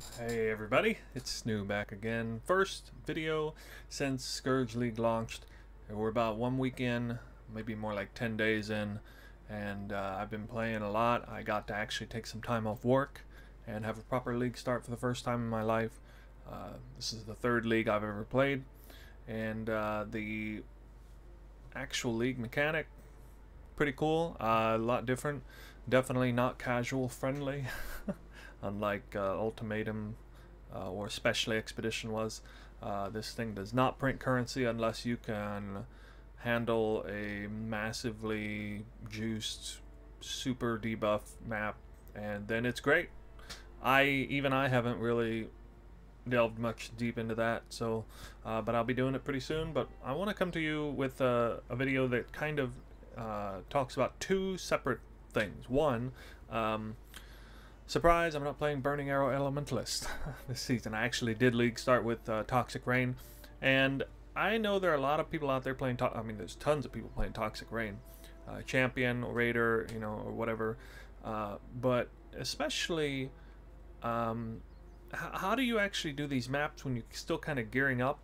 Hey everybody, it's Snoo back again. First video since Scourge League launched. We're about one week in, maybe more like 10 days in, and uh, I've been playing a lot. I got to actually take some time off work and have a proper league start for the first time in my life. Uh, this is the third league I've ever played, and uh, the actual league mechanic, pretty cool, uh, a lot different. Definitely not casual friendly. unlike uh, Ultimatum uh, or especially Expedition was. Uh, this thing does not print currency unless you can handle a massively juiced super debuff map and then it's great. I even I haven't really delved much deep into that so uh, but I'll be doing it pretty soon but I want to come to you with a, a video that kind of uh, talks about two separate things. One, um, Surprise, I'm not playing Burning Arrow Elementalist this season. I actually did league start with uh, Toxic Rain, and I know there are a lot of people out there playing, I mean, there's tons of people playing Toxic Rain. Uh, champion, or Raider, you know, or whatever. Uh, but especially, um, how do you actually do these maps when you're still kind of gearing up?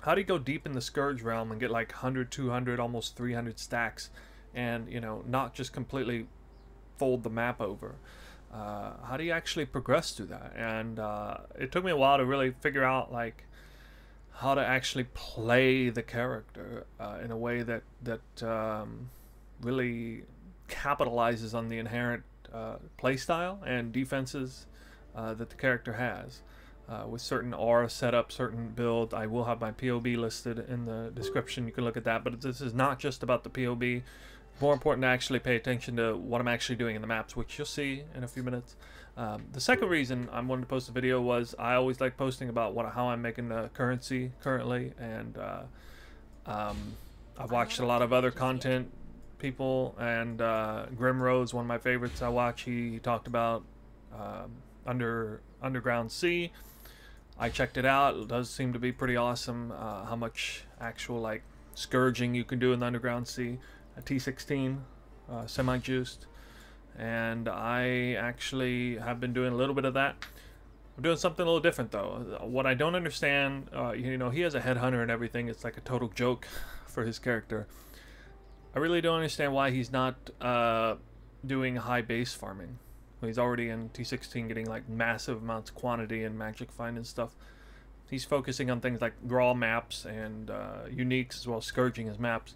How do you go deep in the Scourge realm and get like 100, 200, almost 300 stacks and, you know, not just completely fold the map over? Uh, how do you actually progress through that? And uh, it took me a while to really figure out like how to actually play the character uh, in a way that that um, really capitalizes on the inherent uh, playstyle and defenses uh, that the character has. With certain aura setup, certain build, I will have my POB listed in the description. You can look at that, but this is not just about the POB more important to actually pay attention to what I'm actually doing in the maps, which you'll see in a few minutes. Um, the second reason I wanted to post a video was I always like posting about what how I'm making the currency currently, and uh, um, I've watched a lot of other content people, and uh, Grimro's, one of my favorites I watch, he, he talked about um, under Underground Sea. I checked it out. It does seem to be pretty awesome. Uh, how much actual like scourging you can do in the Underground Sea a T16 uh, semi-juiced and I actually have been doing a little bit of that. I'm doing something a little different though. What I don't understand, uh, you know, he has a headhunter and everything. It's like a total joke for his character. I really don't understand why he's not uh, doing high base farming. He's already in T16 getting like massive amounts of quantity and magic find and stuff. He's focusing on things like Grawl maps and uh, uniques as well as scourging his maps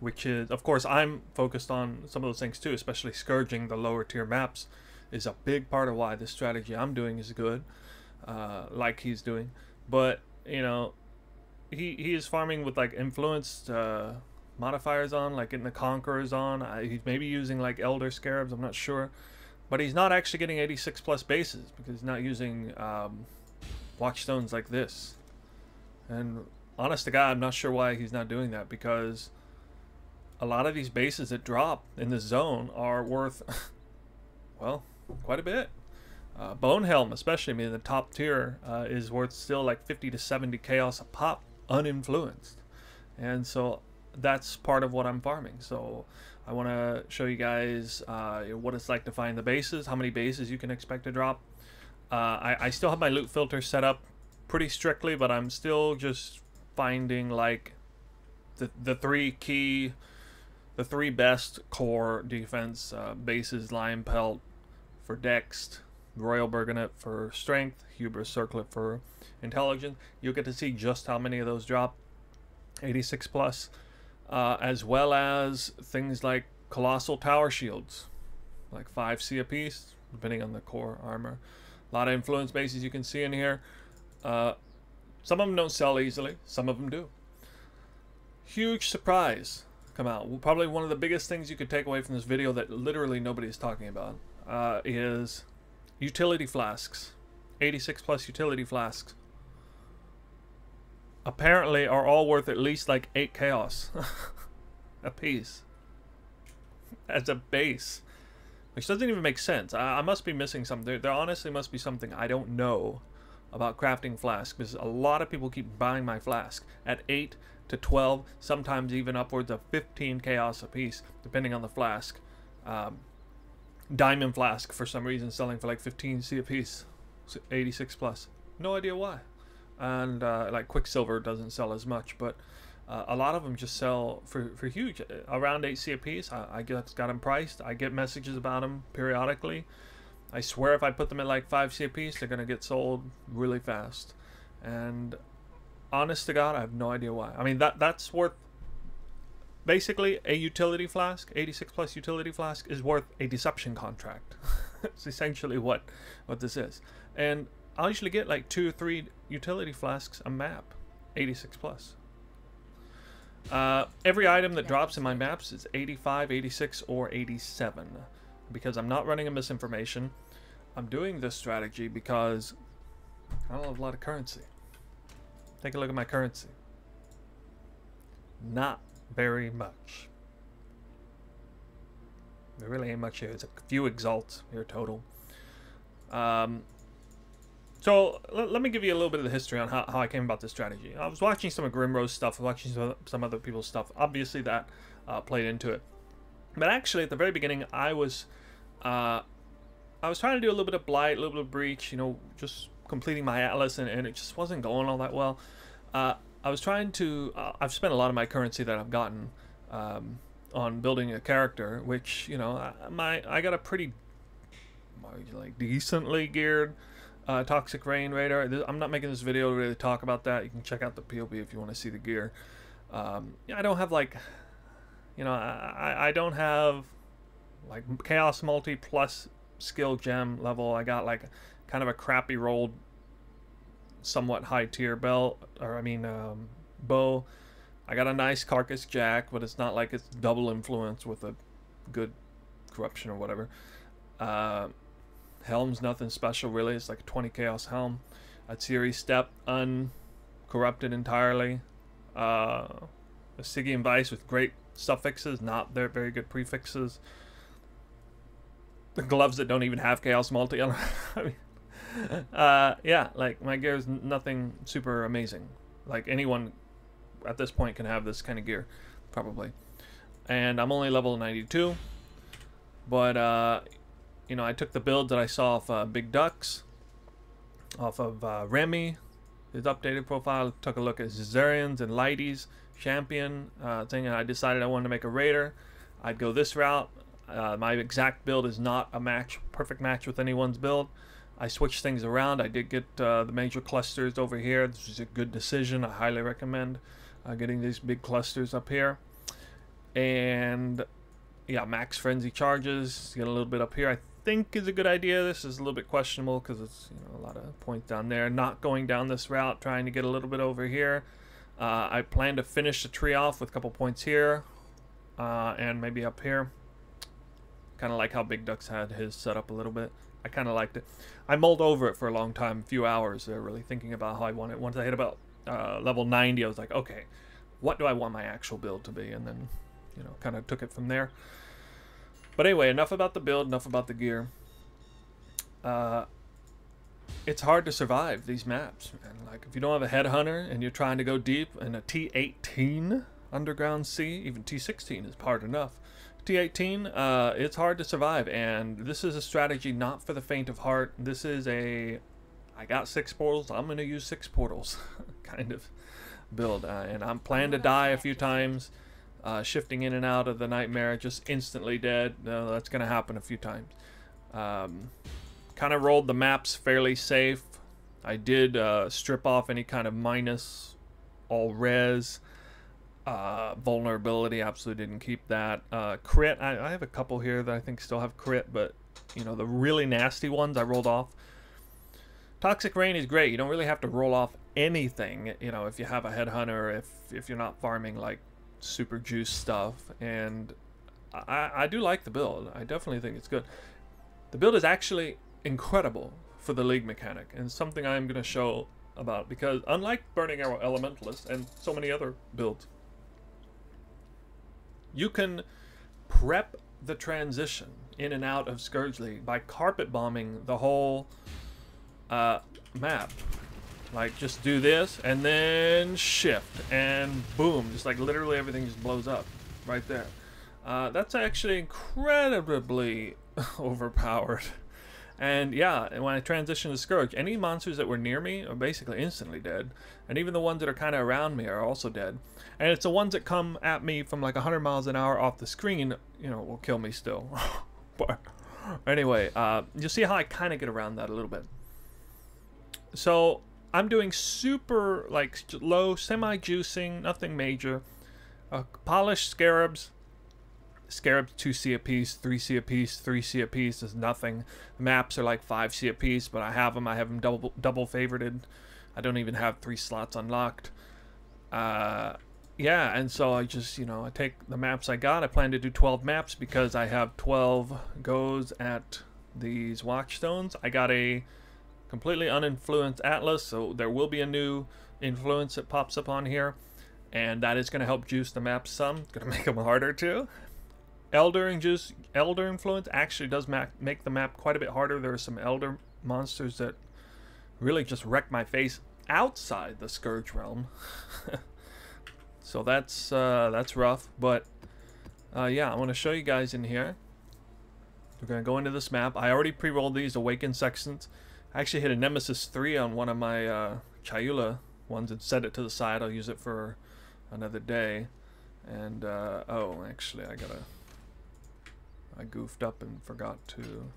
which is, of course, I'm focused on some of those things too, especially scourging the lower tier maps is a big part of why this strategy I'm doing is good, uh, like he's doing. But, you know, he, he is farming with like influenced uh, modifiers on, like getting the Conquerors on. I, he's maybe using like Elder Scarabs, I'm not sure. But he's not actually getting 86 plus bases because he's not using um, Watchstones like this. And honest to God, I'm not sure why he's not doing that because a lot of these bases that drop in the zone are worth, well, quite a bit. Uh, Bonehelm, especially, I mean, the top tier uh, is worth still like 50 to 70 chaos a pop, uninfluenced. And so that's part of what I'm farming. So I want to show you guys uh, what it's like to find the bases, how many bases you can expect to drop. Uh, I, I still have my loot filter set up pretty strictly, but I'm still just finding like the, the three key the three best core defense uh, bases Lion Pelt for Dex, Royal Burgonet for Strength, Hubris Circlet for Intelligence. You'll get to see just how many of those drop 86 plus, uh, as well as things like Colossal Tower Shields, like 5 C a piece, depending on the core armor. A lot of influence bases you can see in here. Uh, some of them don't sell easily, some of them do. Huge surprise come out. Probably one of the biggest things you could take away from this video that literally nobody is talking about uh, is utility flasks. 86 plus utility flasks. Apparently are all worth at least like 8 chaos a piece. As a base. Which doesn't even make sense. I, I must be missing something. There, there honestly must be something I don't know about crafting flasks. Because a lot of people keep buying my flask at 8 to 12, sometimes even upwards of 15 chaos apiece, depending on the flask. Um, diamond flask, for some reason, selling for like 15 C apiece. 86 plus. No idea why. And uh, like Quicksilver doesn't sell as much, but uh, a lot of them just sell for, for huge, around 8C a piece. I, I got them priced. I get messages about them periodically. I swear if I put them at like 5C a piece, they're going to get sold really fast. And honest to God, I have no idea why. I mean, that that's worth basically a utility flask, 86 plus utility flask, is worth a deception contract. it's essentially what what this is. And I'll usually get like two or three utility flasks a map, 86 plus. Uh, every item that drops in my maps is 85, 86, or 87. Because I'm not running a misinformation. I'm doing this strategy because I don't have a lot of currency. Take a look at my currency. Not very much. There really ain't much here. It's a few exalts here total. Um, so let me give you a little bit of the history on how, how I came about this strategy. I was watching some of Grimro's stuff, watching some, some other people's stuff. Obviously, that uh, played into it. But actually, at the very beginning, I was uh, I was trying to do a little bit of Blight, a little bit of Breach, you know, just completing my Atlas, and, and it just wasn't going all that well. Uh, I was trying to. Uh, I've spent a lot of my currency that I've gotten um, on building a character, which you know, I, my I got a pretty like decently geared uh, Toxic Rain Raider. I'm not making this video to really talk about that. You can check out the POB if you want to see the gear. Um, I don't have like, you know, I, I don't have like Chaos Multi plus skill gem level. I got like kind of a crappy rolled, somewhat high tier belt, or I mean, um, bow. I got a nice Carcass Jack, but it's not like it's double influence with a good corruption or whatever. Uh, Helm's nothing special really. It's like a 20 Chaos Helm. Atziri Step uncorrupted entirely. Uh, a Stygian Vice with great suffixes, not their very good prefixes. The gloves that don't even have Chaos Multi I mean, uh, yeah, like my gear is nothing super amazing. Like anyone at this point can have this kind of gear, probably. And I'm only level 92, but uh, you know, I took the build that I saw off uh, Big Ducks, off of uh, Remy, his updated profile, took a look at Zizaran's and Lightee's, Champion uh, thing, and I decided I wanted to make a Raider. I'd go this route. Uh, my exact build is not a match, perfect match with anyone's build. I switched things around. I did get uh, the major clusters over here. This is a good decision. I highly recommend uh, getting these big clusters up here. And yeah, max frenzy charges. Get a little bit up here. I think is a good idea. This is a little bit questionable because it's you know a lot of points down there. Not going down this route, trying to get a little bit over here. Uh, I plan to finish the tree off with a couple points here uh, and maybe up here. Kind of like how Big Ducks had his set up a little bit. I kind of liked it. I mulled over it for a long time, a few hours there, really thinking about how I want it. Once I hit about uh, level 90, I was like, okay, what do I want my actual build to be? And then, you know, kind of took it from there. But anyway, enough about the build, enough about the gear. Uh, it's hard to survive these maps. Man. Like, if you don't have a headhunter and you're trying to go deep in a T18 underground sea, even T16 is hard enough. T18, uh, it's hard to survive, and this is a strategy not for the faint of heart. This is a, I got six portals, I'm going to use six portals kind of build, uh, and I'm planning to die a few times uh, shifting in and out of the nightmare, just instantly dead. No, that's going to happen a few times. Um, kind of rolled the maps fairly safe. I did uh, strip off any kind of minus all res. Uh, vulnerability, absolutely didn't keep that. Uh, crit, I, I have a couple here that I think still have crit, but you know, the really nasty ones I rolled off. Toxic Rain is great. You don't really have to roll off anything, you know, if you have a headhunter, if if you're not farming like super juice stuff, and I, I do like the build. I definitely think it's good. The build is actually incredible for the league mechanic, and something I'm going to show about, because unlike Burning Arrow Elementalist and so many other builds, you can prep the transition in and out of Scourge League by carpet bombing the whole uh, map. Like, just do this, and then shift, and boom, just like literally everything just blows up right there. Uh, that's actually incredibly overpowered. And yeah, and when I transition to Scourge, any monsters that were near me are basically instantly dead. And even the ones that are kind of around me are also dead. And it's the ones that come at me from like 100 miles an hour off the screen, you know, will kill me still. but anyway, uh, you'll see how I kind of get around that a little bit. So I'm doing super like low semi-juicing, nothing major. Uh, polished scarabs, Scarabs 2C a piece, 3C piece, 3C piece is nothing. Maps are like 5C a piece, but I have them. I have them double double favorited. I don't even have three slots unlocked. Uh, yeah, and so I just, you know, I take the maps I got. I plan to do 12 maps because I have 12 goes at these watchstones. I got a completely uninfluenced atlas, so there will be a new influence that pops up on here. And that is going to help juice the maps some. Going to make them harder too. Elder and just Elder influence actually does make the map quite a bit harder. There are some Elder monsters that really just wreck my face outside the Scourge realm. so that's uh, that's rough, but uh, yeah, I want to show you guys in here. We're gonna go into this map. I already pre-rolled these Awakened Sextants. I actually hit a Nemesis 3 on one of my uh, Chayula ones and set it to the side. I'll use it for another day. And, uh, oh, actually, I gotta I goofed up and forgot to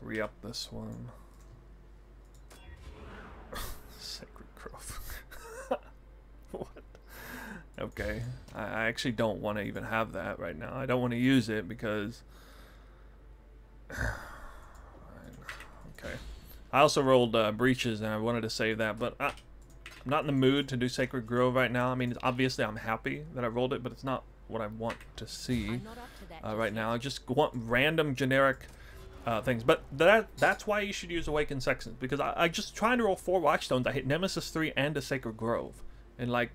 re-up this one. Sacred Grove. what? Okay. I, actually don't want to even have that right now. I don't want to use it because... okay. I also rolled uh, Breaches and I wanted to save that, but I, I'm not in the mood to do Sacred Grove right now. I mean, obviously I'm happy that I rolled it, but it's not what I want to see uh, right now. I just want random generic uh, things. But that that's why you should use Awakened Sextants because I, I just trying to roll four Watchstones. I hit Nemesis 3 and a Sacred Grove in like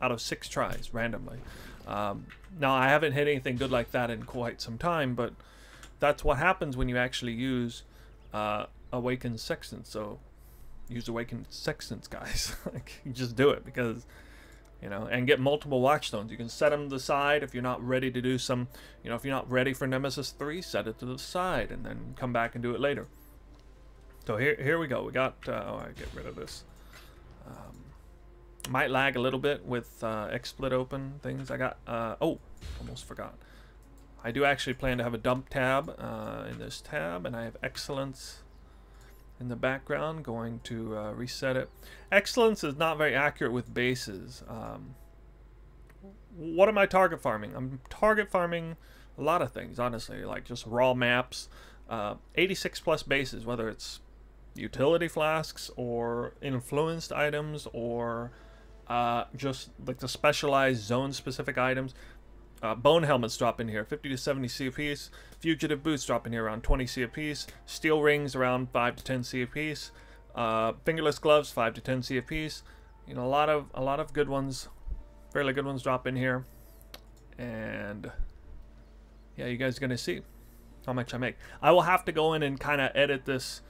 out of six tries randomly. Um, now, I haven't hit anything good like that in quite some time, but that's what happens when you actually use uh, Awakened Sextants. So use Awakened Sextants, guys. like, you just do it because you know, and get multiple watchstones. You can set them to the side if you're not ready to do some, you know, if you're not ready for Nemesis 3, set it to the side and then come back and do it later. So here, here we go. We got, uh, oh, I get rid of this. Um, might lag a little bit with uh, XSplit open things. I got, uh, oh, almost forgot. I do actually plan to have a dump tab uh, in this tab, and I have Exilence in the background. Going to uh, reset it. Exilence is not very accurate with bases. Um, what am I target farming? I'm target farming a lot of things, honestly, like just raw maps, uh, 86 plus bases, whether it's utility flasks or influenced items or uh, just like the specialized zone specific items. Uh, bone helmets drop in here, 50 to 70 C a piece. Fugitive boots drop in here around 20 C a piece. Steel rings around 5 to 10 C a piece. Uh, fingerless gloves 5 to 10 C a piece. You know, a lot of a lot of good ones, fairly good ones drop in here. And yeah, you guys are gonna see how much I make. I will have to go in and kind of edit this,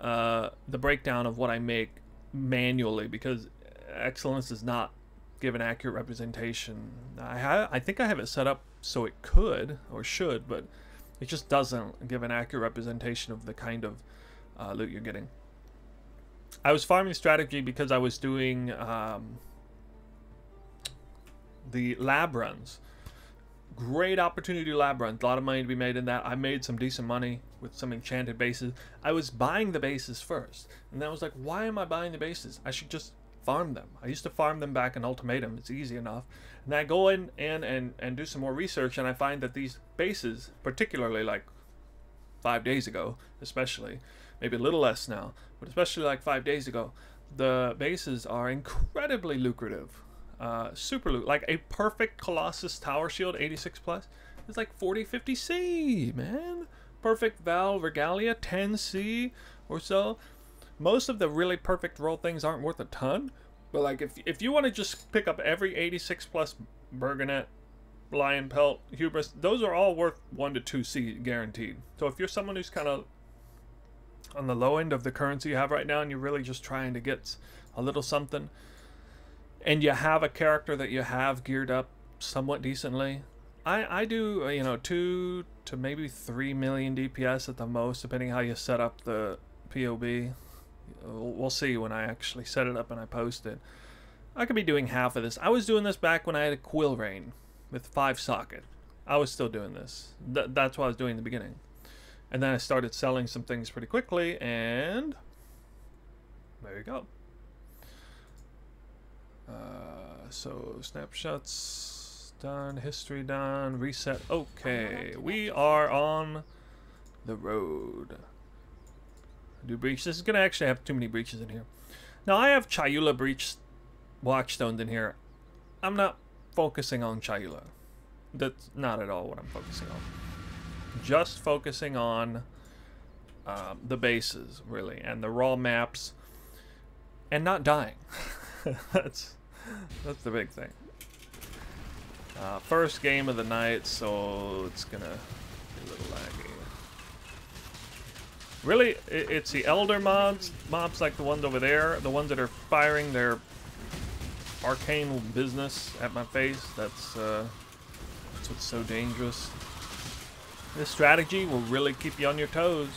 uh, the breakdown of what I make manually because Exilence is not give an accurate representation. I I think I have it set up so it could or should, but it just doesn't give an accurate representation of the kind of uh, loot you're getting. I was farming strategy because I was doing um, the lab runs. Great opportunity lab runs. A lot of money to be made in that. I made some decent money with some enchanted bases. I was buying the bases first. And then I was like, why am I buying the bases? I should just farm them. I used to farm them back in Ultimatum. It's easy enough. And I go in and, and, and do some more research, and I find that these bases, particularly like five days ago, especially, maybe a little less now, but especially like five days ago, the bases are incredibly lucrative. Uh, super loot. Like a perfect Colossus Tower Shield 86 plus is like 40, 50 C, man. Perfect Vaal Regalia 10 C or so most of the really perfect roll things aren't worth a ton. But like if if you want to just pick up every 86 plus Burgonet, Lion Pelt, Hubris, those are all worth one to two C guaranteed. So if you're someone who's kind of on the low end of the currency you have right now and you're really just trying to get a little something and you have a character that you have geared up somewhat decently I, I do uh, you know two to maybe 3 million DPS at the most, depending how you set up the POB. We'll see when I actually set it up and I post it. I could be doing half of this. I was doing this back when I had a Quill Rain with 5 socket. I was still doing this. Th that's what I was doing in the beginning. And then I started selling some things pretty quickly, and there you go. Uh, so snapshots done, history done, reset. Okay, we are on the road. Do breach. This is gonna actually have too many breaches in here. Now I have Chayula breach watchstones in here. I'm not focusing on Chayula. That's not at all what I'm focusing on. Just focusing on um, the bases, really, and the raw maps, and not dying. that's that's the big thing. Uh, first game of the night, so it's gonna be a little laggy. Really, it's the elder mobs, mobs like the ones over there, the ones that are firing their arcane business at my face. That's uh, that's what's so dangerous. This strategy will really keep you on your toes.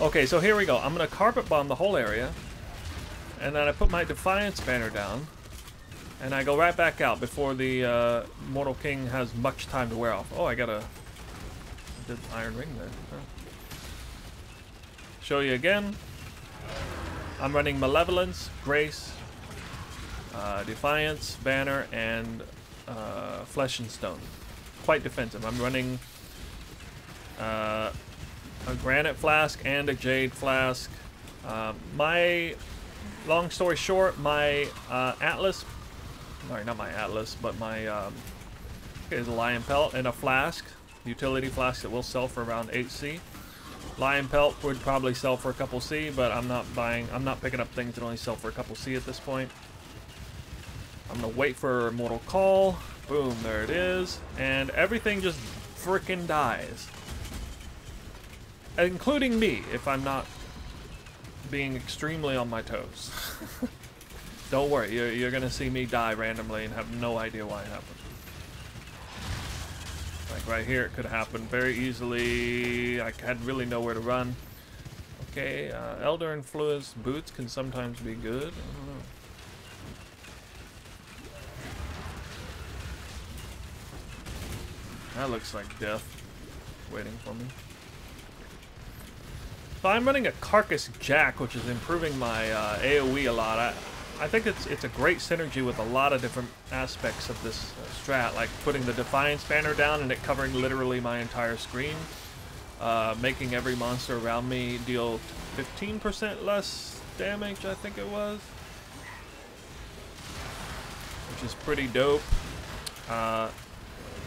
Okay, so here we go. I'm gonna carpet bomb the whole area, and then I put my Defiance banner down, and I go right back out before the uh, Mortal King has much time to wear off. Oh, I got a Iron Ring there. Show you again. I'm running Malevolence, Grace, uh, Defiance, Banner, and uh, Flesh and Stone. Quite defensive. I'm running uh, a Granite Flask and a Jade Flask. Uh, my, long story short, my uh, Atlas, sorry, not my Atlas, but my um, is a Lion Pelt and a Flask, utility flask that will sell for around 8C. Lion Pelt would probably sell for a couple C, but I'm not buying, I'm not picking up things that only sell for a couple C at this point. I'm gonna wait for Mortal Call. Boom, there it is. And everything just freaking dies. Including me, if I'm not being extremely on my toes. Don't worry, you're, you're gonna see me die randomly and have no idea why it happened. Like right here, it could happen very easily. I had really nowhere to run. Okay, uh, Elder Influence boots can sometimes be good. I don't know. That looks like death waiting for me. So I'm running a Carcass Jack, which is improving my uh, AoE a lot. I, I think it's it's a great synergy with a lot of different aspects of this uh, strat, like putting the Defiance banner down and it covering literally my entire screen, uh, making every monster around me deal 15% less damage, I think it was, which is pretty dope. Uh,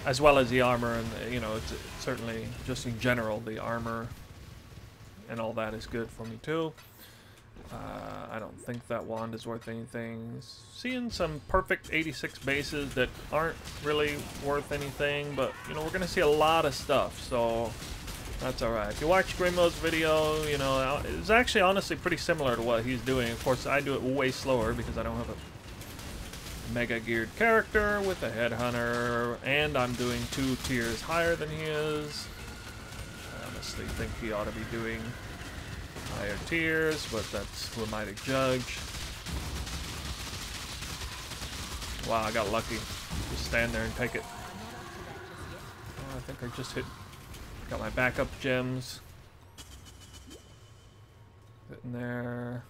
as well as the armor and you know it's certainly just in general the armor and all that is good for me too. Uh, I don't think that wand is worth anything. Seeing some perfect 86 bases that aren't really worth anything, but you know we're gonna see a lot of stuff, so that's alright. If you watch Grimro's video, you know it's actually honestly pretty similar to what he's doing. Of course, I do it way slower because I don't have a mega geared character with a headhunter, and I'm doing two tiers higher than he is. I honestly think he ought to be doing higher tiers, but that's to judge. Wow, I got lucky. Just stand there and take it. Oh, I think I just hit. Got my backup gems. Sitting there.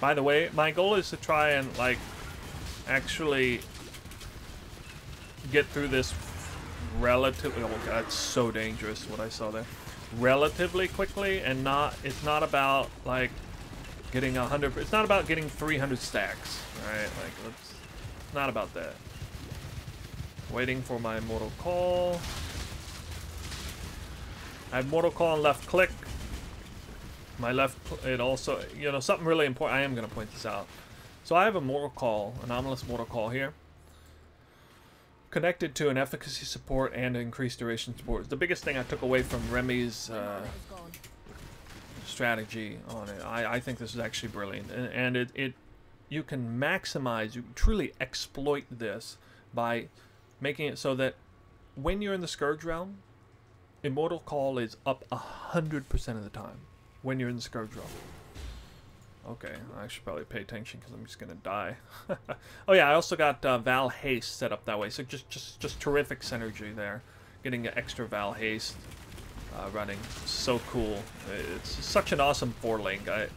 By the way, my goal is to try and, like, actually get through this relatively... Oh, God, so dangerous what I saw there. Relatively quickly, and not... It's not about, like, getting 100... It's not about getting 300 stacks, right? Like, it's not about that. Waiting for my Mortal Call. I have Mortal Call and left click. My left, it also, you know, something really important. I am going to point this out. So I have a mortal call, anomalous mortal call here. Connected to an efficacy support and increased duration support. The biggest thing I took away from Remy's uh, strategy on it. I, I think this is actually brilliant. And, and it, it, you can maximize, you truly exploit this by making it so that when you're in the Scourge realm, Immortal Call is up 100% of the time when you're in the Scourge realm. Okay, I should probably pay attention because I'm just gonna die. oh yeah, I also got uh, Vaal Haste set up that way, so just just just terrific synergy there. Getting an extra Vaal Haste uh, running, so cool. It's such an awesome four link. I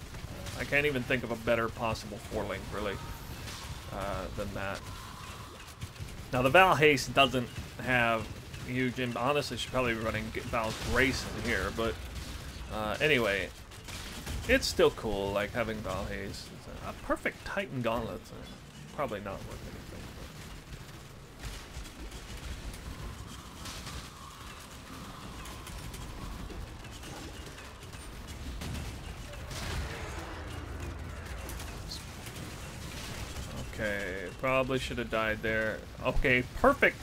I can't even think of a better possible four link really uh, than that. Now the Vaal Haste doesn't have huge. Honestly, should probably be running Vaal's Grace in here, but uh, anyway, it's still cool, like having Vaal Haste. A, a, perfect Titan Gauntlet. Probably not worth anything. Okay, probably should have died there. Okay, perfect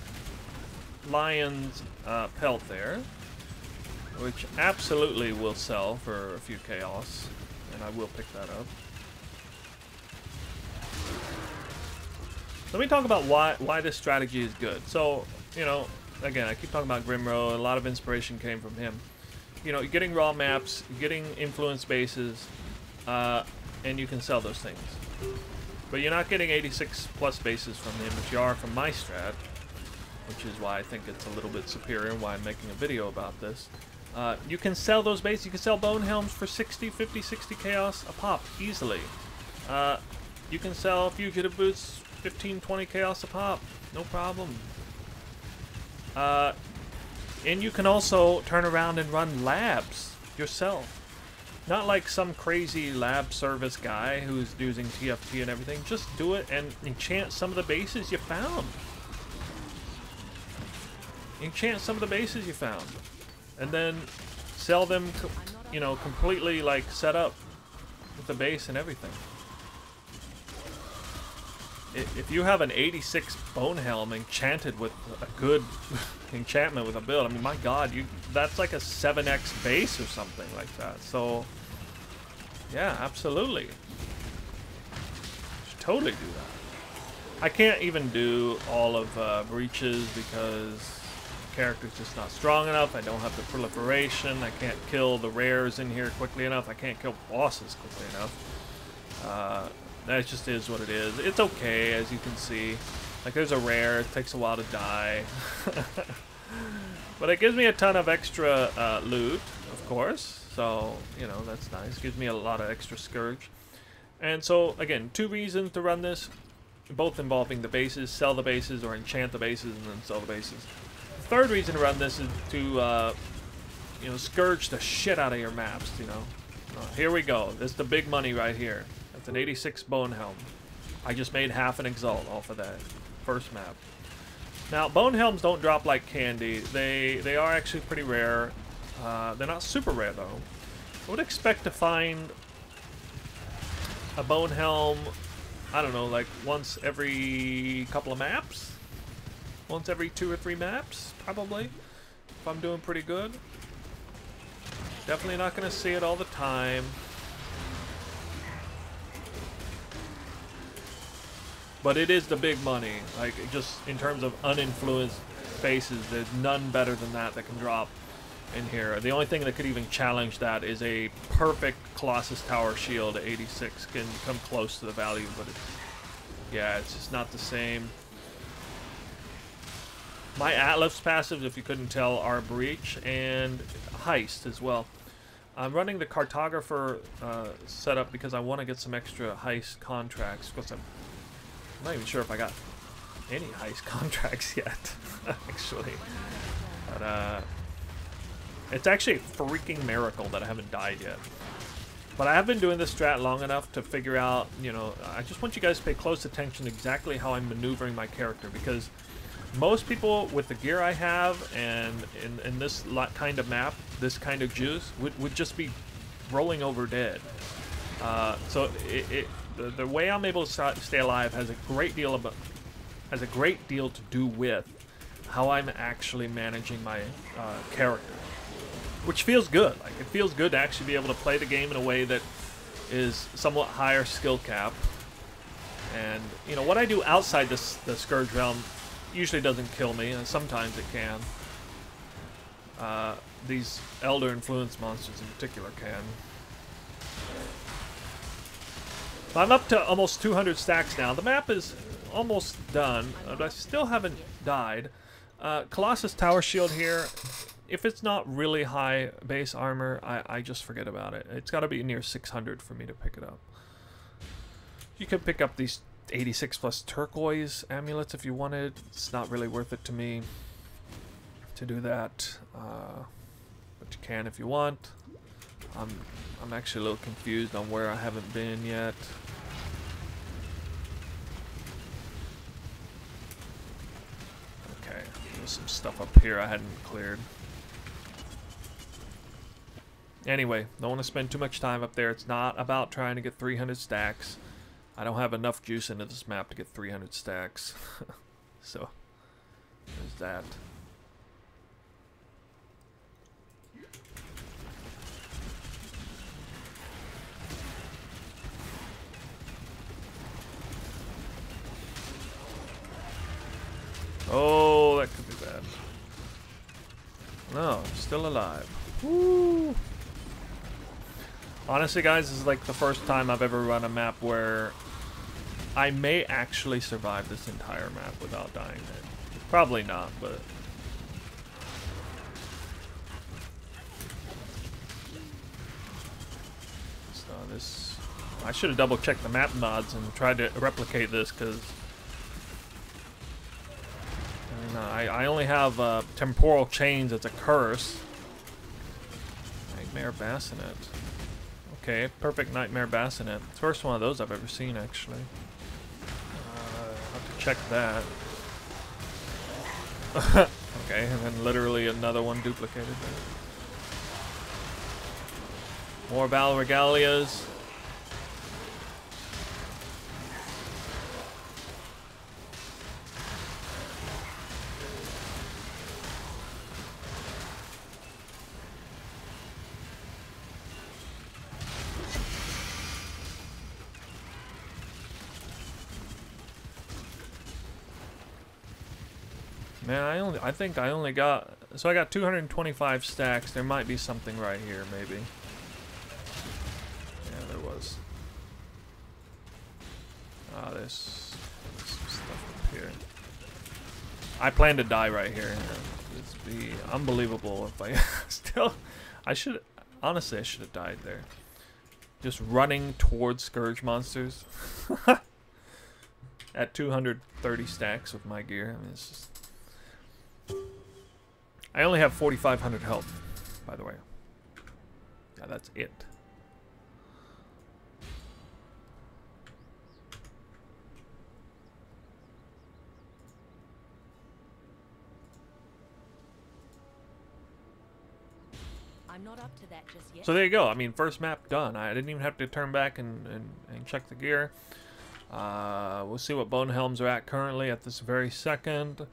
Lion's uh, pelt there which absolutely will sell for a few chaos, and I will pick that up. Let me talk about why why this strategy is good. So, you know, again, I keep talking about Grimro. A lot of inspiration came from him. You know, getting raw maps, getting influence bases, uh, and you can sell those things. But you're not getting 86 plus bases from him, which you are from my strat, which is why I think it's a little bit superior and why I'm making a video about this. Uh, you can sell those bases. You can sell bone helms for 60, 50, 60 chaos a pop easily. Uh, you can sell fugitive boots 15, 20 chaos a pop. No problem. Uh, and you can also turn around and run labs yourself. Not like some crazy lab service guy who's using TFT and everything. Just do it and enchant some of the bases you found. Enchant some of the bases you found and then sell them, you know, completely like set up with the base and everything. If you have an 86 bone helm enchanted with a good enchantment with a build, I mean, my god, you that's like a 7x base or something like that. So, yeah, absolutely. Should totally do that. I can't even do all of uh, breaches because character's just not strong enough. I don't have the proliferation. I can't kill the rares in here quickly enough. I can't kill bosses quickly enough. Uh, that just is what it is. It's okay, as you can see. Like, there's a rare. It takes a while to die. but it gives me a ton of extra uh, loot, of course. So, you know, that's nice. Gives me a lot of extra Scourge. And so, again, two reasons to run this. Both involving the bases. Sell the bases or enchant the bases and then sell the bases third reason to run this is to, uh, you know, scourge the shit out of your maps, you know. Uh, here we go. This is the big money right here. That's an 86 Bone Helm. I just made half an Exalt off of that first map. Now, Bone Helms don't drop like candy. They, they are actually pretty rare. Uh, they're not super rare, though. I would expect to find a Bone Helm, I don't know, like once every couple of maps? Once every two or three maps, probably. If I'm doing pretty good. Definitely not going to see it all the time. But it is the big money. Like, just in terms of uninfluenced faces, there's none better than that that can drop in here. The only thing that could even challenge that is a perfect Colossus Tower shield 86 can come close to the value, but it's, yeah, it's just not the same. My Atlas passives, if you couldn't tell, are Breach and Heist as well. I'm running the Cartographer uh, setup because I want to get some extra Heist contracts. Because I'm, not even sure if I got any Heist contracts yet, actually. But, uh, it's actually a freaking miracle that I haven't died yet. But I have been doing this strat long enough to figure out, you know, I just want you guys to pay close attention exactly how I'm maneuvering my character because most people with the gear I have and in, in this kind of map, this kind of juice, would, would just be rolling over dead. Uh, so it, it, the, the way I'm able to stay alive has a great deal of has a great deal to do with how I'm actually managing my uh, character, which feels good. Like it feels good to actually be able to play the game in a way that is somewhat higher skill cap. And you know what I do outside this the Scourge realm usually doesn't kill me, and sometimes it can. Uh, these Elder Influence monsters in particular can. I'm up to almost 200 stacks now. The map is almost done, but I still haven't died. Uh, Colossus Tower Shield here, if it's not really high base armor, I, I just forget about it. It's got to be near 600 for me to pick it up. You can pick up these 86 plus turquoise amulets if you wanted. It's not really worth it to me to do that. Uh, but you can if you want. I'm, I'm actually a little confused on where I haven't been yet. Okay, there's some stuff up here I hadn't cleared. Anyway, don't want to spend too much time up there. It's not about trying to get 300 stacks. I don't have enough juice into this map to get 300 stacks. so, there's that. Oh, that could be bad. No, still alive. Woo! Honestly, guys, this is like the first time I've ever run a map where I may actually survive this entire map without dying. then. Probably not, but... So this... I should have double checked the map mods and tried to replicate this, because... I, I only have uh, Temporal Chains as a curse. Nightmare Bassinet. Okay, Perfect Nightmare Bassinet. It's the First one of those I've ever seen, actually. Check that. okay, and then literally another one duplicated. More Val I think I only got so I got 225 stacks. There might be something right here, maybe. Yeah, there was. Ah, there's, there's some stuff up here. I plan to die right here. It'd be unbelievable if I still. I should honestly I should have died there. Just running towards scourge monsters. At 230 stacks with my gear. I mean, it's just I only have 4,500 health, by the way. Yeah, that's it. I'm not up to that just yet. So there you go. I mean, first map done. I didn't even have to turn back and, and, and check the gear. Uh, we'll see what bone helms are at currently at this very second.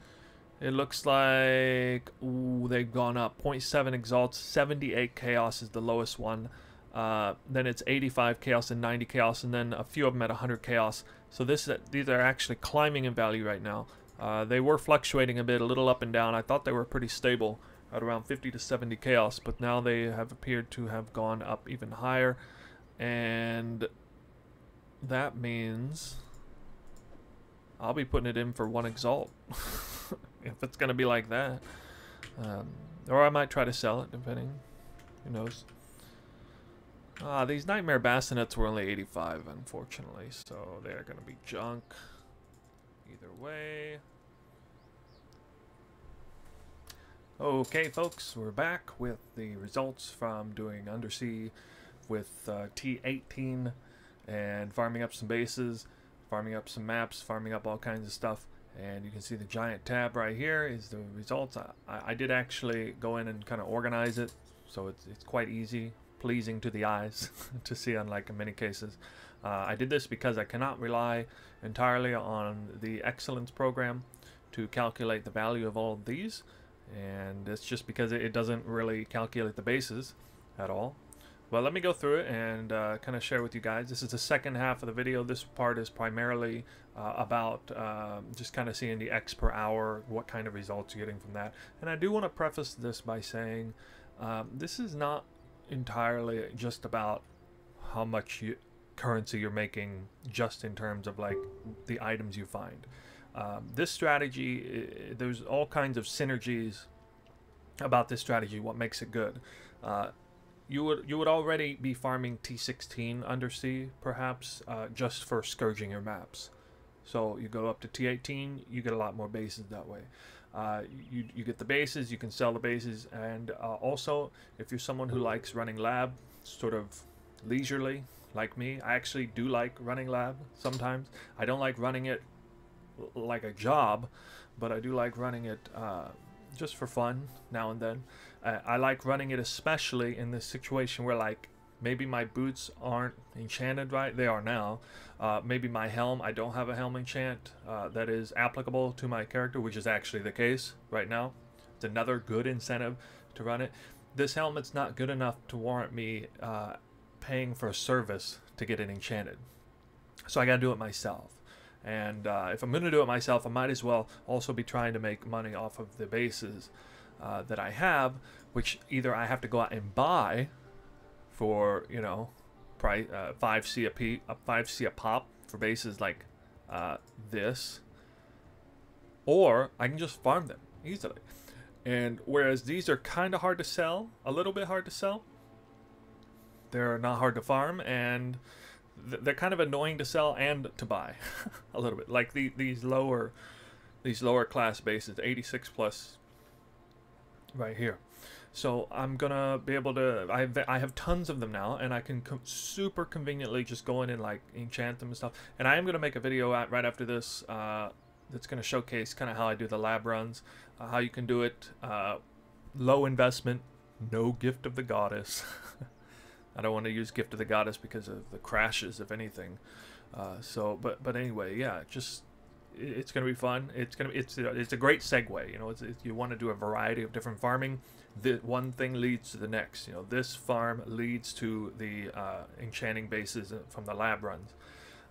It looks like ooh, they've gone up 0.7 exalts, 78 chaos is the lowest one. Uh, then it's 85 chaos and 90 chaos, and then a few of them at 100 chaos. So this these are actually climbing in value right now. Uh, they were fluctuating a bit, a little up and down. I thought they were pretty stable at around 50 to 70 chaos, but now they have appeared to have gone up even higher. And that means I'll be putting it in for one exalt. if it's gonna be like that. Um, or I might try to sell it, depending. Who knows? Ah, these Nightmare Bassinets were only 85, unfortunately, so they're gonna be junk. Either way. Okay, folks, we're back with the results from doing Undersea with uh, T18 and farming up some bases, farming up some maps, farming up all kinds of stuff and you can see the giant tab right here is the results. I, I did actually go in and kind of organize it so it's, it's quite easy, pleasing to the eyes to see unlike in many cases. Uh, I did this because I cannot rely entirely on the Exilence program to calculate the value of all of these and it's just because it, it doesn't really calculate the bases at all. Well, let me go through it and uh, kind of share with you guys. This is the second half of the video. This part is primarily uh, about uh, just kind of seeing the X per hour, what kind of results you're getting from that. And I do want to preface this by saying um, this is not entirely just about how much you, currency you're making just in terms of like the items you find. Um, this strategy, there's all kinds of synergies about this strategy, what makes it good. Uh, you would you would already be farming T16 undersea, perhaps, uh, just for scourging your maps. So you go up to T18, you get a lot more bases that way. Uh, you, you get the bases, you can sell the bases, and uh, also, if you're someone who likes running lab, sort of leisurely, like me, I actually do like running lab sometimes. I don't like running it like a job, but I do like running it uh, just for fun now and then. Uh, I like running it especially in this situation where like maybe my boots aren't enchanted right. They are now. Uh, maybe my helm, I don't have a helm enchant uh, that is applicable to my character, which is actually the case right now. It's another good incentive to run it. This helmet's not good enough to warrant me uh, paying for a service to get it enchanted. So I gotta do it myself. And uh, if I'm going to do it myself, I might as well also be trying to make money off of the bases uh, that I have, which either I have to go out and buy for, you know, price, uh, 5C a, p, uh, 5C a pop for bases like uh, this, or I can just farm them easily. And whereas these are kind of hard to sell, a little bit hard to sell, they're not hard to farm, and they're kind of annoying to sell and to buy a little bit. Like the, these lower these lower class bases 86 plus right here. So I'm gonna be able to I have, I have tons of them now and I can super conveniently just go in and like enchant them and stuff. And I am gonna make a video at, right after this uh, that's gonna showcase kind of how I do the lab runs uh, how you can do it uh, low investment no gift of the goddess I don't want to use Gift of the Goddess because of the crashes, if anything. Uh, so, but but anyway, yeah, just it's going to be fun. It's going to it's it's a great segue. You know, it's, it's, you want to do a variety of different farming. The one thing leads to the next. You know, this farm leads to the uh, enchanting bases from the lab runs.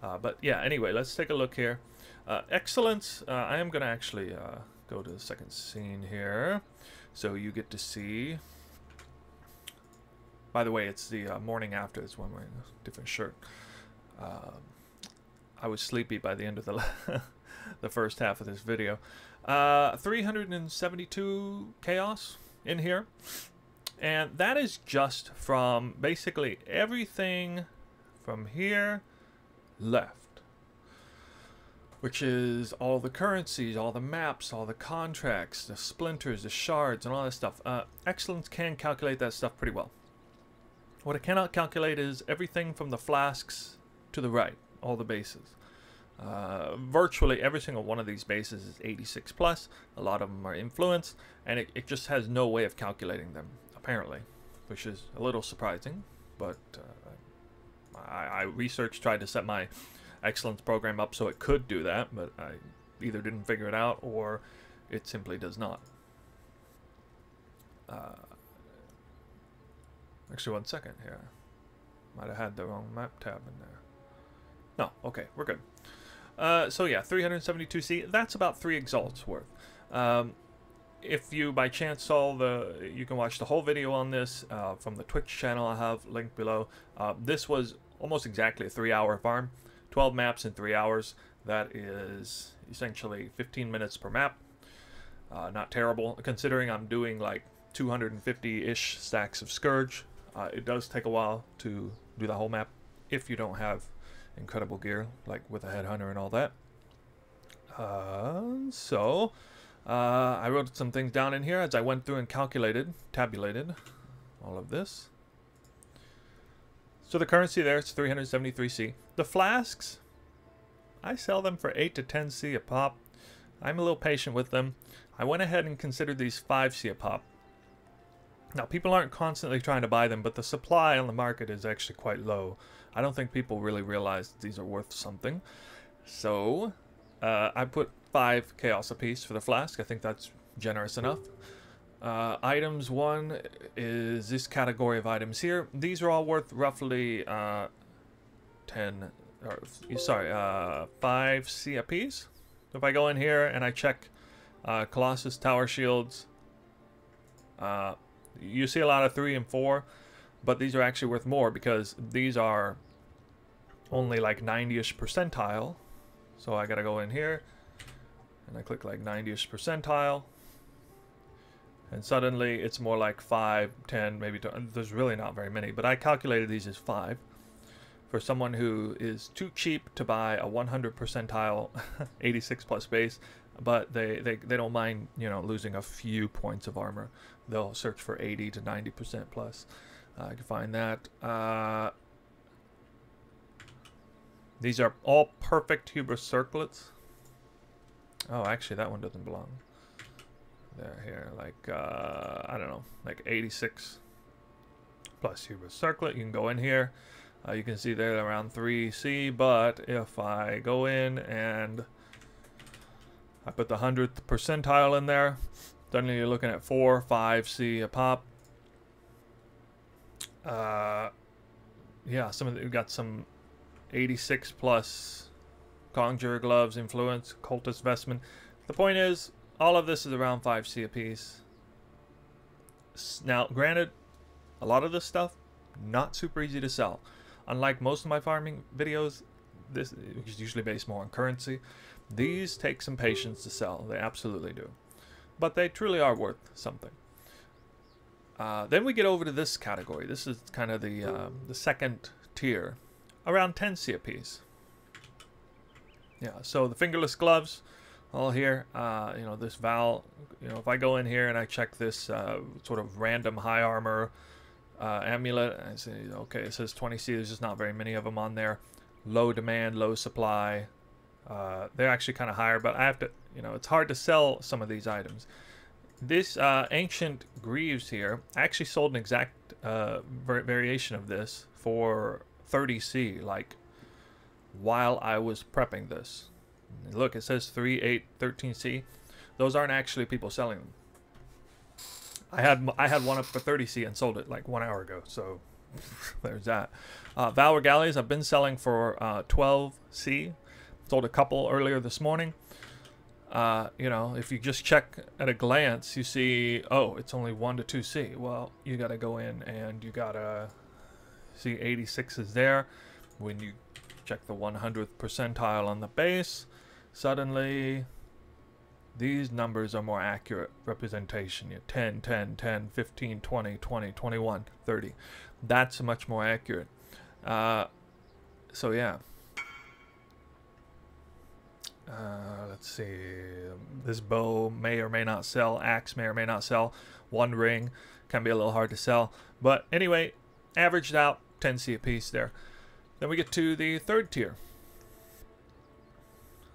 Uh, but yeah, anyway, let's take a look here. Uh, Exilence. Uh, I am going to actually uh, go to the second scene here, so you get to see by the way, it's the uh, morning after. It's one wearing a different shirt. Um, I was sleepy by the end of the the first half of this video. Uh, 372 chaos in here. And that is just from basically everything from here left. Which is all the currencies, all the maps, all the contracts, the splinters, the shards, and all that stuff. Uh, Exilence can calculate that stuff pretty well. What I cannot calculate is everything from the flasks to the right, all the bases. Uh, virtually every single one of these bases is 86 plus. A lot of them are influenced, and it, it just has no way of calculating them, apparently, which is a little surprising. But uh, I, I researched, tried to set my Exilence program up so it could do that, but I either didn't figure it out or it simply does not. Uh, Actually, one second here. Might have had the wrong map tab in there. No, okay, we're good. Uh, so yeah, 372C, that's about three exalts worth. Um, if you by chance saw the, you can watch the whole video on this uh, from the Twitch channel I have linked below. Uh, this was almost exactly a three hour farm, 12 maps in three hours. That is essentially 15 minutes per map. Uh, not terrible, considering I'm doing like 250-ish stacks of Scourge. Uh, it does take a while to do the whole map if you don't have incredible gear, like with a headhunter and all that. Uh, so, uh, I wrote some things down in here as I went through and calculated, tabulated all of this. So the currency there is 373C. The flasks, I sell them for 8 to 10C a pop. I'm a little patient with them. I went ahead and considered these 5C a pop. Now, people aren't constantly trying to buy them, but the supply on the market is actually quite low. I don't think people really realize these are worth something. So, uh, I put five chaos apiece for the flask. I think that's generous enough. Uh, items one is this category of items here. These are all worth roughly uh, 10, or sorry, uh, 5 CFPs. If I go in here and I check uh, Colossus Tower Shields, uh, you see a lot of 3 and 4, but these are actually worth more because these are only like 90ish percentile. So I gotta go in here and I click like 90ish percentile and suddenly it's more like 5, 10, maybe 20. there's really not very many, but I calculated these as 5 for someone who is too cheap to buy a 100 percentile 86 plus base, but they, they, they don't mind, you know, losing a few points of armor. They'll search for 80 to 90% plus. Uh, I can find that. Uh, these are all perfect hubris circlets. Oh, actually, that one doesn't belong there here. Like, uh, I don't know, like 86 plus hubris circlet. You can go in here. Uh, you can see they're around 3C, but if I go in and I put the 100th percentile in there, suddenly you're looking at 4, 5C a pop. Uh, yeah, some of the, we've got some 86 plus Conjurer gloves, influence, cultist vestment. The point is, all of this is around 5C a piece. Now, granted, a lot of this stuff, not super easy to sell. Unlike most of my farming videos, this is usually based more on currency. These take some patience to sell. They absolutely do. But they truly are worth something. Uh, then we get over to this category. This is kind of the uh, the second tier, around 10 C a piece. Yeah, so the fingerless gloves, all here. Uh, you know, this Val, you know, if I go in here and I check this uh, sort of random high armor uh, amulet, I okay, it says 20C, there's just not very many of them on there. Low demand, low supply. Uh, they're actually kind of higher, but I have to, you know, it's hard to sell some of these items. This uh, Ancient Greaves here, I actually sold an exact uh, variation of this for 30C, like, while I was prepping this. Look, it says 3, 8, 13C. Those aren't actually people selling them. I had I had one up for 30C and sold it like one hour ago. So there's that. Uh, Vaal Regalias I've been selling for uh, 12C. Sold a couple earlier this morning. Uh, you know, if you just check at a glance, you see, oh, it's only 1 to 2C. Well, you got to go in and you got to see 86 is there. When you check the 100th percentile on the base, suddenly these numbers are more accurate representation. You 10, 10, 10, 15, 20, 20, 21, 30. That's much more accurate. Uh, so yeah. Uh, let's see. This bow may or may not sell. Axe may or may not sell. One ring can be a little hard to sell. But anyway, averaged out 10C a piece there. Then we get to the third tier.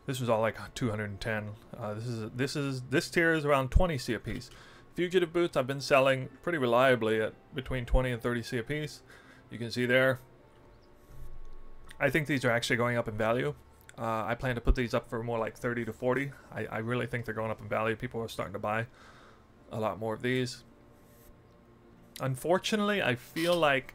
This was all like 210. Uh, this is this is this tier is around 20 C a piece. Fugitive boots I've been selling pretty reliably at between 20 and 30 C a piece. You can see there. I think these are actually going up in value. Uh, I plan to put these up for more like 30 to 40. I, I really think they're going up in value. People are starting to buy a lot more of these. Unfortunately, I feel like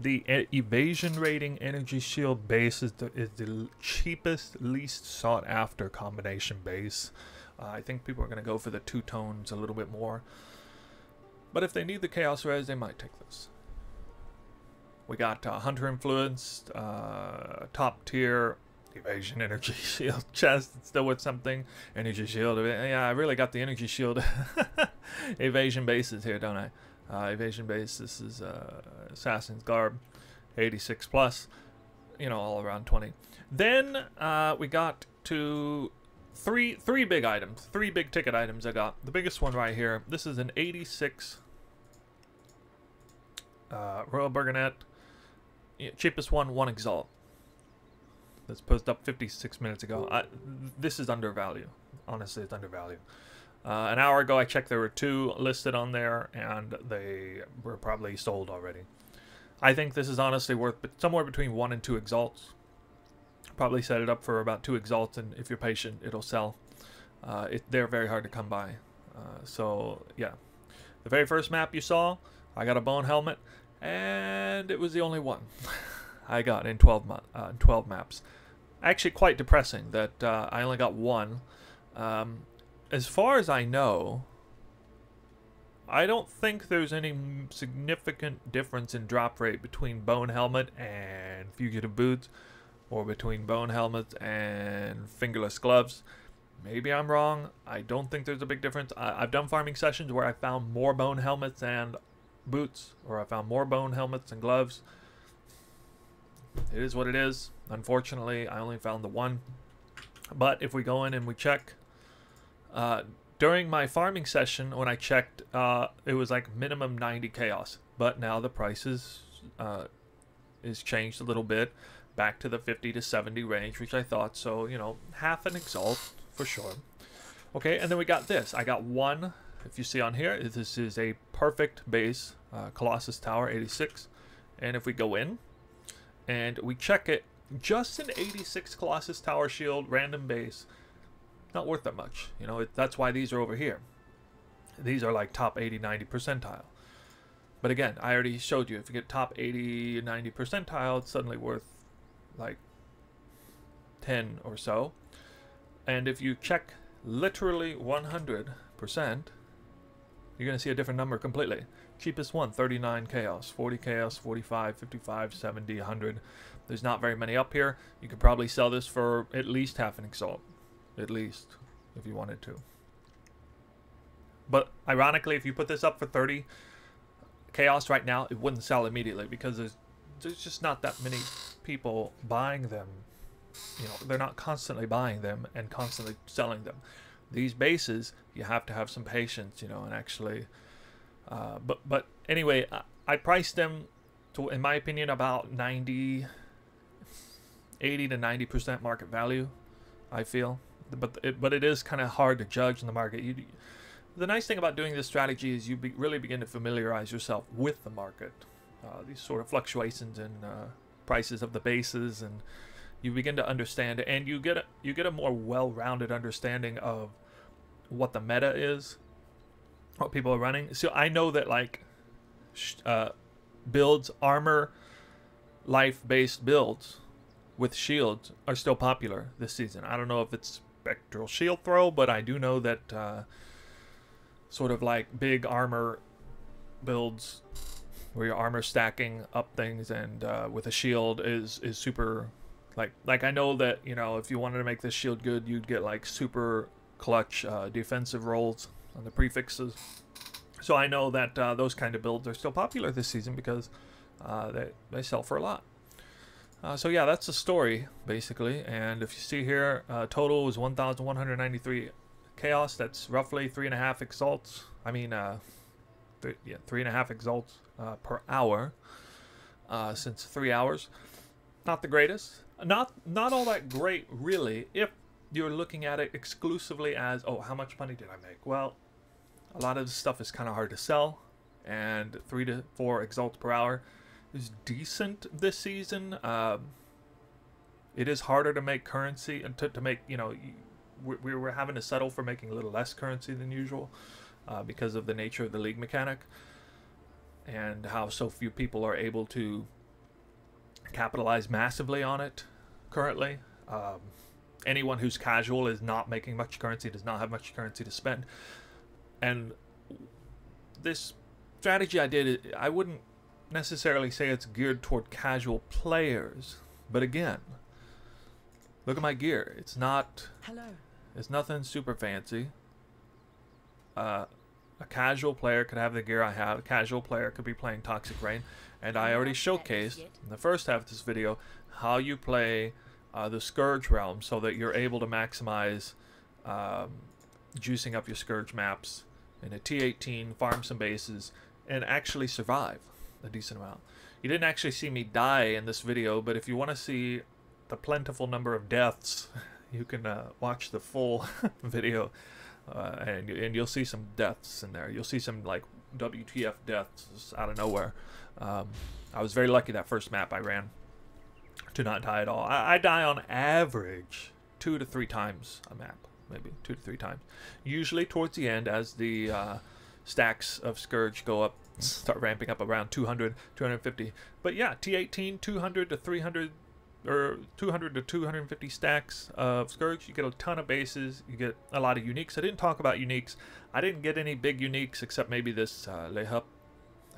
the evasion rating energy shield base is the, is the cheapest, least sought after combination base. Uh, I think people are going to go for the two tones a little bit more. But if they need the Chaos Res, they might take this. We got uh, Hunter Influenced, uh, top tier evasion energy shield chest still with something energy shield yeah i really got the energy shield evasion bases here don't i uh, evasion base, this is uh, Assassin's Garb, 86 plus, you know, all around 20. Then uh, we got to three three big items, three big ticket items I got. The biggest one right here, this is an 86 uh, Royal Burgonet, cheapest one, one Exalt. That's posted up 56 minutes ago. I, this is undervalued. Honestly, it's undervalued. Uh, an hour ago, I checked there were two listed on there, and they were probably sold already. I think this is honestly worth somewhere between one and two exalts. Probably set it up for about two exalts, and if you're patient, it'll sell. Uh, it, they're very hard to come by. Uh, so, yeah. The very first map you saw, I got a bone helmet, and it was the only one I got in 12, uh, 12 maps. Actually, quite depressing that uh, I only got one. Um, as far as I know, I don't think there's any significant difference in drop rate between Bone Helmet and Fugitive Boots, or between Bone Helmet and Fingerless Gloves. Maybe I'm wrong. I don't think there's a big difference. I, have done farming sessions where I found more bone helmets and boots, or I found more bone helmets and gloves. It is what it is. Unfortunately, I only found the one. But if we go in and we check, uh, during my farming session, when I checked, uh, it was like minimum 90 chaos. But now the prices uh, is changed a little bit, back to the 50 to 70 range, which I thought. So, you know, half an exalt for sure. Okay, and then we got this. I got one, if you see on here, this is a perfect base, uh, Colossus Tower 86. And if we go in and we check it, just an 86 Colossus Tower Shield random base, not worth that much. You know, it, that's why these are over here. These are like top 80, 90 percentile. But again, I already showed you, if you get top 80, 90 percentile, it's suddenly worth like 10 or so. And if you check literally 100%, you're going to see a different number completely. Cheapest one, 39 chaos, 40 chaos, 45, 55, 70, 100. There's not very many up here. You could probably sell this for at least half an exalt. At least, if you wanted to. But ironically, if you put this up for 30 chaos right now, it wouldn't sell immediately because there's, there's just not that many people buying them you know they're not constantly buying them and constantly selling them these bases you have to have some patience you know and actually uh, but but anyway I, I priced them to in my opinion about 90 80 to 90 percent market value I feel. But it, but it is kind of hard to judge in the market. You the nice thing about doing this strategy is you be, really begin to familiarize yourself with the market. Uh, these sort of fluctuations in uh, prices of the bases and you begin to understand and you get a, you get a more well-rounded understanding of what the meta is what people are running. So i know that like uh, builds armor life based builds with shields are still popular this season i don't know if it's spectral shield throw but i do know that uh, sort of like big armor builds where your armor stacking up things and uh, with a shield is is super like, like I know that you know if you wanted to make this shield good, you'd get like super clutch uh, defensive rolls on the prefixes. So I know that uh, those kind of builds are still popular this season because uh, they they sell for a lot. Uh, so yeah, that's the story basically. And if you see here, uh, total is 1,193 chaos. That's roughly three and a half exalts. I mean, uh, th yeah, three and a half exalts per hour. since three hours, not the greatest not not all that great really if you're looking at it exclusively as oh how much money did I make well a lot of the stuff is kind of hard to sell and three to four exalts per hour is decent this season um, it is harder to make currency and to, to make you know we, we were having to settle for making a little less currency than usual uh, because of the nature of the league mechanic and how so few people are able to capitalize massively on it currently. Um, anyone who's casual is not making much currency, does not have much currency to spend. And this strategy I did, I wouldn't necessarily say it's geared toward casual players. But again, look at my gear. It's not. Hello. It's nothing super fancy. Uh, a casual player could have the gear I have. A casual player could be playing Toxic Rain. And I already showcased in the first half of this video how you play uh, the Scourge realm so that you're able to maximize um, juicing up your Scourge maps in a T18, farm some bases, and actually survive a decent amount. You didn't actually see me die in this video, but if you want to see the plentiful number of deaths, you can uh, watch the full video, uh, and, and you'll see some deaths in there. You'll see some like WTF deaths out of nowhere. Um, I was very lucky that first map I ran to not die at all. I, I die on average two to three times a map, maybe two to three times. Usually towards the end, as the uh, stacks of Scourge go up, start ramping up around 200, 250. But yeah, T18, 200 to 300 or 200 to 250 stacks of Scourge. You get a ton of bases. You get a lot of uniques. I didn't talk about uniques. I didn't get any big uniques except maybe this uh, Lehup.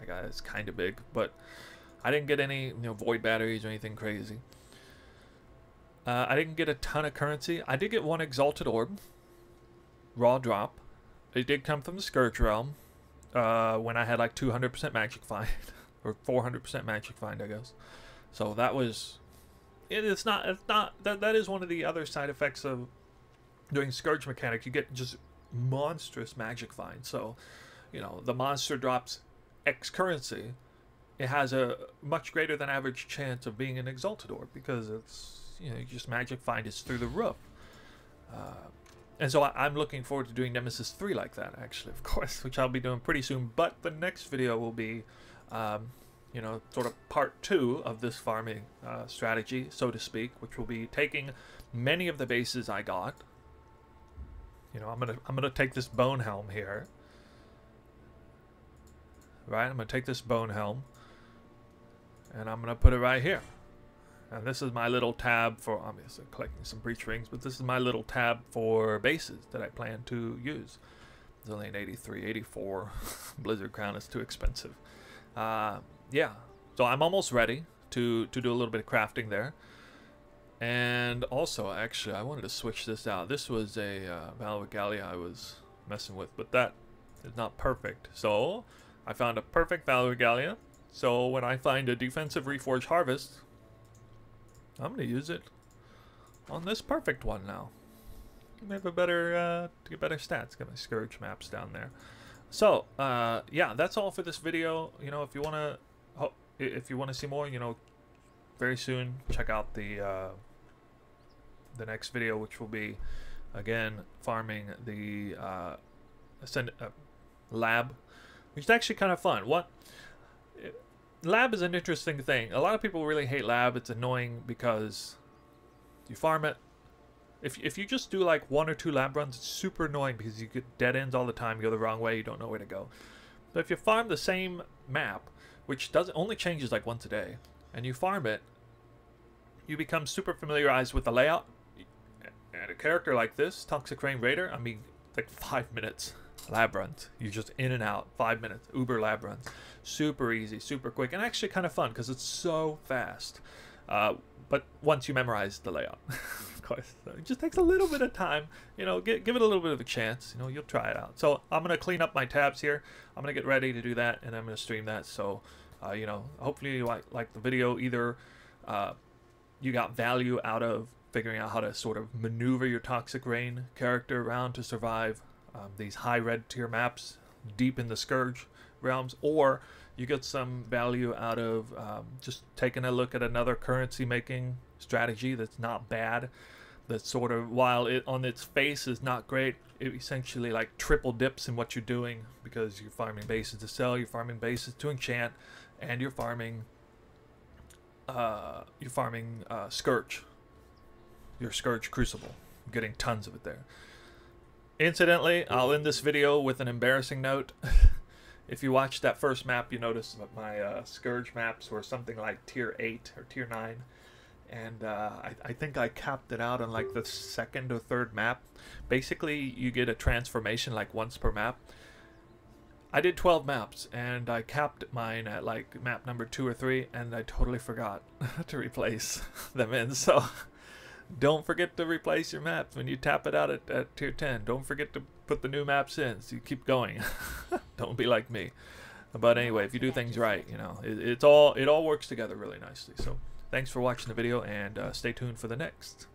I got it's kind of big, but I didn't get any you know void batteries or anything crazy. Uh, I didn't get a ton of currency. I did get one Exalted Orb, raw drop. It did come from the Scourge Realm uh, when I had like 200% Magic Find, or 400% Magic Find, I guess. So that was it, it's not it's not that that is one of the other side effects of doing scourge mechanic you get just monstrous magic find. So you know the monster drops x currency it has a much greater than average chance of being an exalted orb because it's you know just magic find is through the roof. Uh, and so I, am looking forward to doing nemesis 3 like that actually of course which i'll be doing pretty soon but the next video will be um, you know, sort of part two of this farming uh, strategy, so to speak, which will be taking many of the bases I got. You know, I'm gonna I'm gonna take this bone helm here. Right, I'm gonna take this bone helm, and I'm gonna put it right here. And this is my little tab for obviously collecting some breach rings, but this is my little tab for bases that I plan to use. It's only an 83, 84. Blizzard Crown is too expensive. Uh, yeah, so I'm almost ready to, to do a little bit of crafting there. And also, actually, I wanted to switch this out. This was a uh, Vaal Regalia I was messing with, but that is not perfect. So, I found a perfect Vaal Regalia. So, when I find a defensive Reforged Harvest, I'm going to use it on this perfect one now. Have a better, uh, to get better stats. Get my Scourge maps down there. So, uh, yeah, that's all for this video. You know, if you want to if you want to see more, you know, very soon, check out the uh, the next video, which will be again farming the uh, ascend uh, lab, which is actually kind of fun. What lab is an interesting thing. A lot of people really hate lab. It's annoying because you farm it. If, if you just do like one or two lab runs, it's super annoying because you get dead ends all the time. You go the wrong way. You don't know where to go. But if you farm the same map which does only changes like once a day, and you farm it, you become super familiarized with the layout. And a character like this, Toxic Rain Raider, I mean, like five minutes lab runs. You're just in and out, five minutes, Uber lab runs. Super easy, super quick, and actually kind of fun because it's so fast. Uh, but once you memorize the layout, of course, so it just takes a little bit of time. You know, give, give it a little bit of a chance. You know, you'll try it out. So I'm gonna clean up my tabs here. I'm gonna get ready to do that, and I'm gonna stream that. So, uh, you know, hopefully you like like the video. Either uh, you got value out of figuring out how to sort of maneuver your toxic rain character around to survive um, these high red tier maps deep in the scourge realms, or you get some value out of um, just taking a look at another currency making strategy that's not bad that sort of while it on its face is not great it essentially like triple dips in what you're doing because you're farming bases to sell you're farming bases to enchant and you're farming uh, you're farming uh, scourge. Your scourge crucible. Getting tons of it there incidentally i'll end this video with an embarrassing note If you watch that first map, you notice that my uh, Scourge maps were something like tier 8 or tier 9. And uh, I, I, think I capped it out on like the second or third map. Basically, you get a transformation like once per map. I did 12 maps, and I capped mine at like map number 2 or 3, and I totally forgot to replace them in. So don't forget to replace your maps when you tap it out at, at tier 10. Don't forget to put the new maps in so you keep going. Don't be like me. But anyway, if you do things right, you know, it, it's all it all works together really nicely. So thanks for watching the video and uh, stay tuned for the next.